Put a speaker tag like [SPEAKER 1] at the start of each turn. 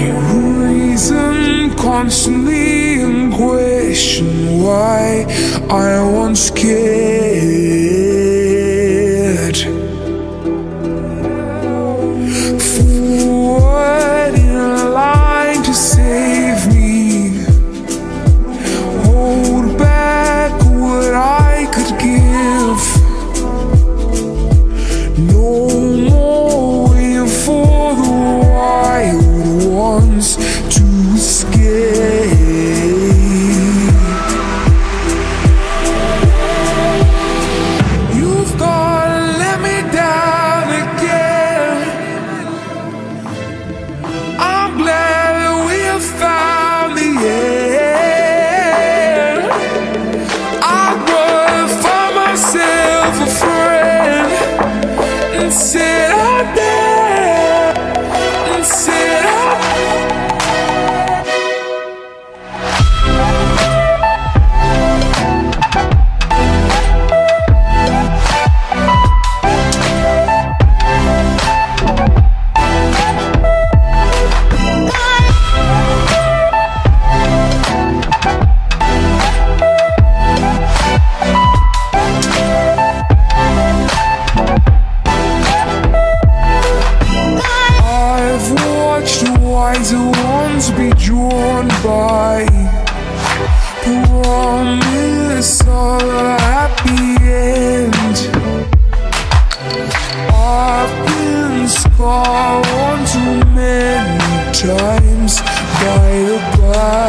[SPEAKER 1] I reason constantly and question why I once cared. it out there by. promise warm a happy end. I've been scarred one too many times by the by.